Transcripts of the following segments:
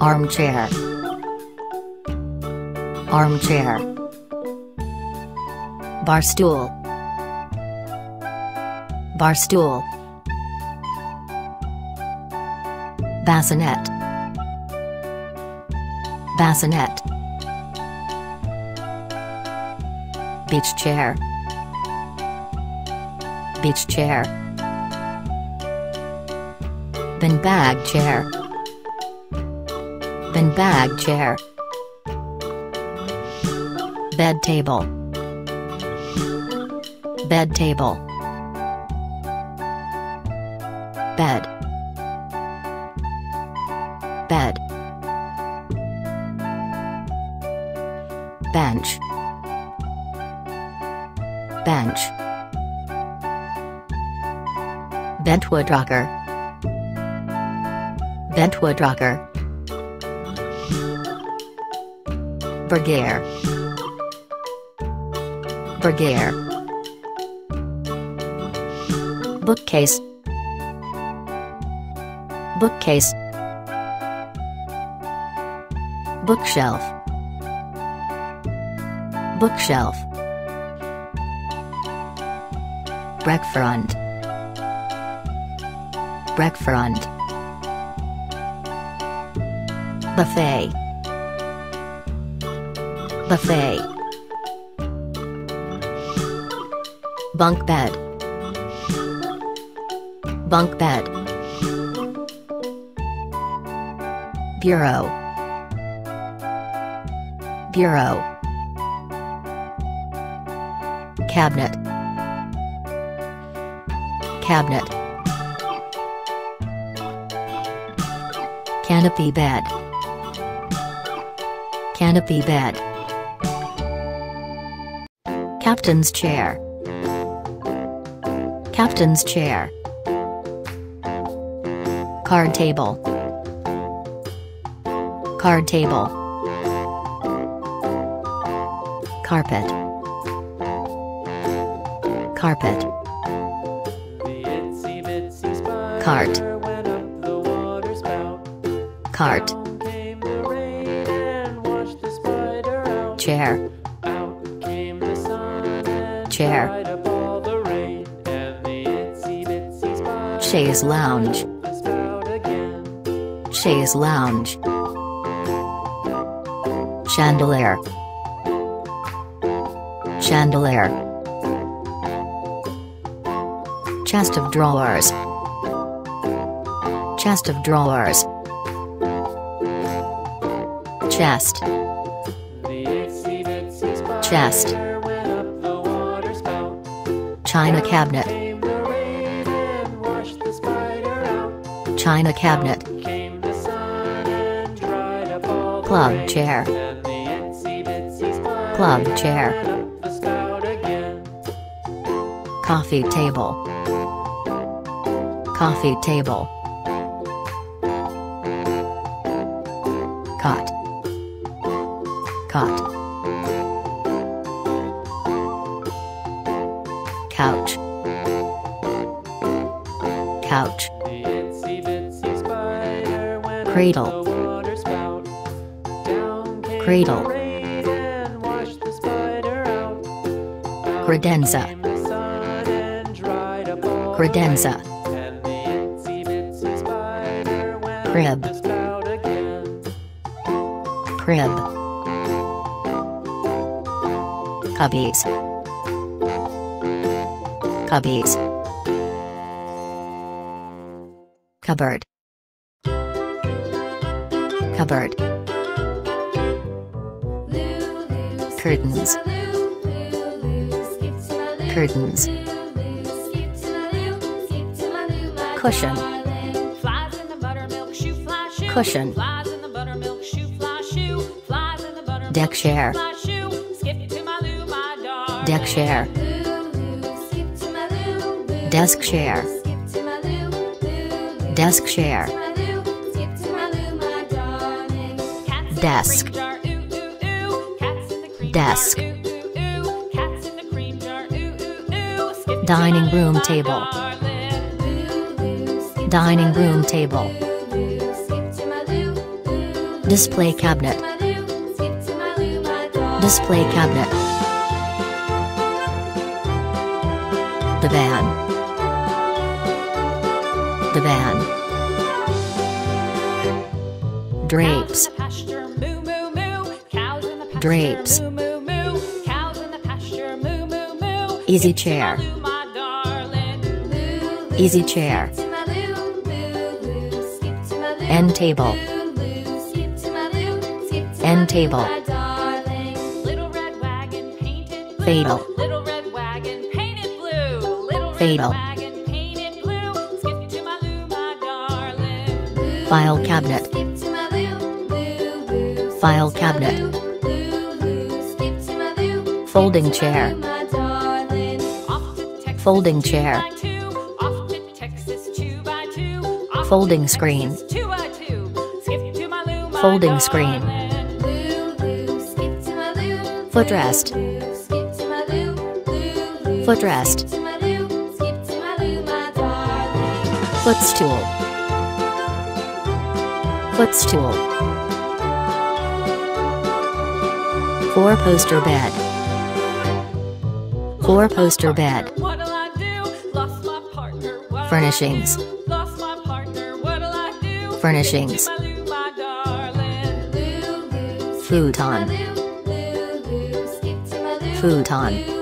Armchair. Armchair. Bar stool. Bar stool. Bassinet. Bassinet. Beach chair. Beach chair. Bin bag chair. Bin bag chair. Bed table. Bed table. Bed. Bed. Bench. Bench. Bentwood rocker. Bentwood rocker. Bergère. Bergère. Bookcase. Bookcase. Bookshelf. Bookshelf. Breakfront. Breakfront. Buffet. Buffet. Bunk bed. Bunk bed. Bureau. Bureau. Cabinet. Cabinet. Canopy bed. Canopy bed. Captain's chair. Captain's chair. Card table. Card table. Carpet. Carpet. Cart. Cart. Chair. Chair. Chaise lounge. Chaise lounge. Chandelier. Chandelier. Chest of drawers. Chest of drawers. Chest. Chest. China cabinet. China cabinet. Club chair. Club chair. Coffee table. Coffee table. Cot. Cot. Cradle. Cradle. Credenza. Credenza. Crib. Crib. Cubbies. Cubbies. Cupboard. Cupboard. Curtains. Curtains. Cushion. Cushion. Deck chair. Deck chair. Desk chair. Desk chair. Desk. Desk. Dining room table. Dining room table. Display cabinet. Display cabinet. Divan. Divan. Drapes. Drapes. Easy chair. Easy chair. End table. End table. Fauteuil. Fauteuil. File cabinet. File cabinet. Folding chair. Folding chair. Folding screen. Folding screen. Footrest. Footrest. Footstool. Footstool. Four poster bed. Four poster bed. Furnishings. Furnishings. Futon. Futon.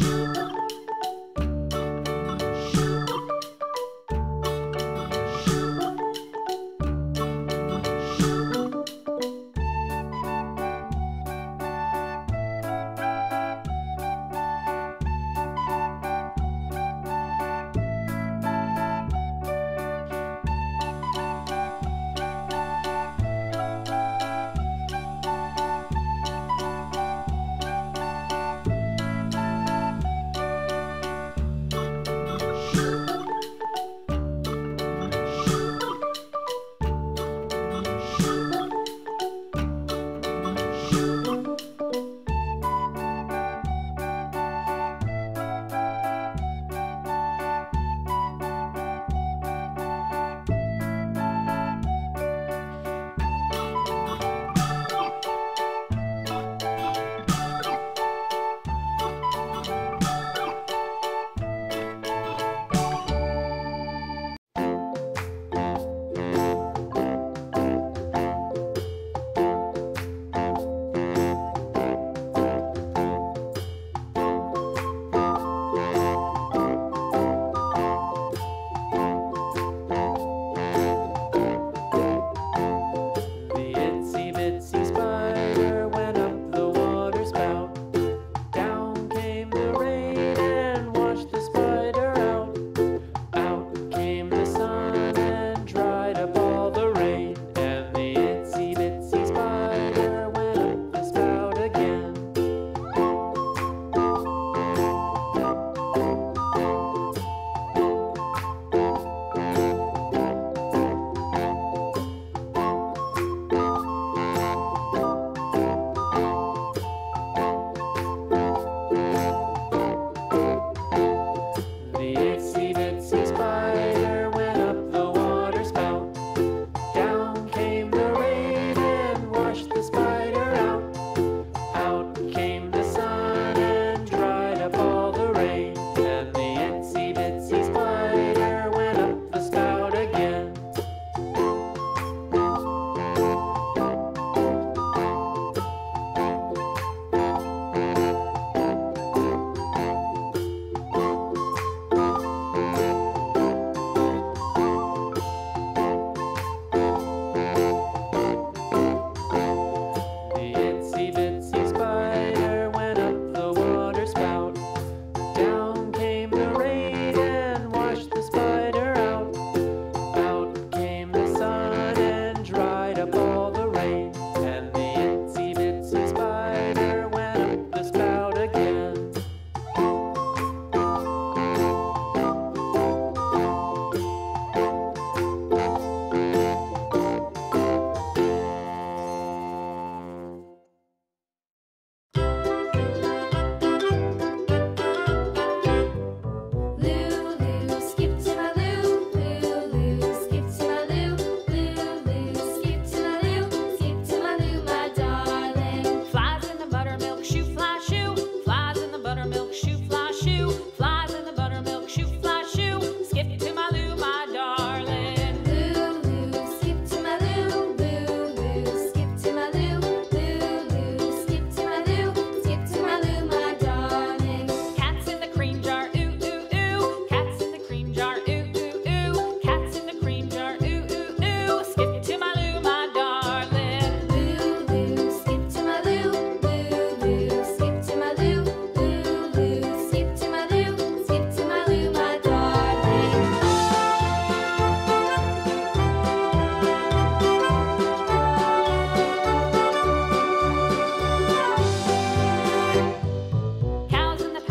you.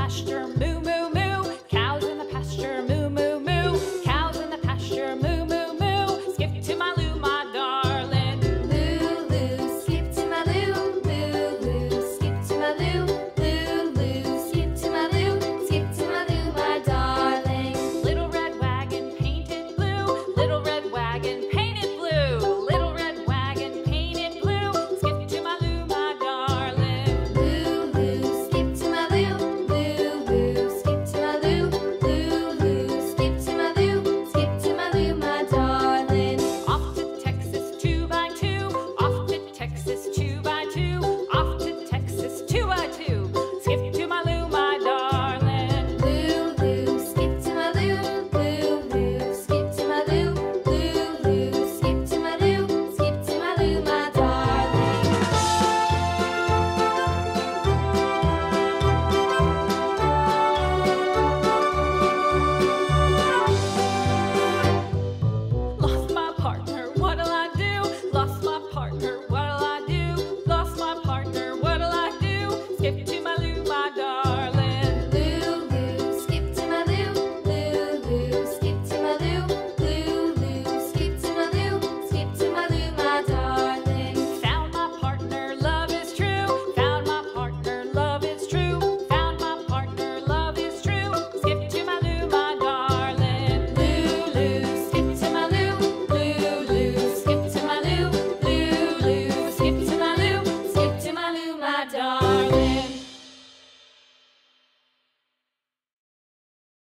pasture moon.